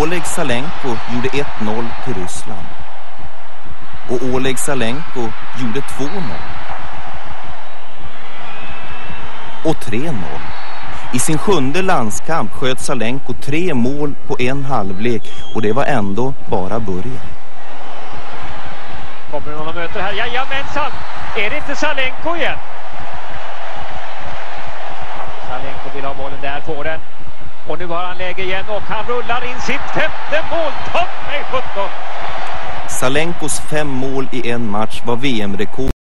Oleg Salenko gjorde 1-0 till Ryssland. Och Oleg Salenko gjorde 2-0. Och 3-0. I sin sjunde landskamp sköt Salenko tre mål på en halvlek och det var ändå bara början. Kommer det någon och möter här? Jajamensan! Är det inte Salenko igen? Salenko vill ha bollen där, har han läge igen och han rullar in sitt femte mål. Topp mig 17! Salenkos fem mål i en match var VM-rekord.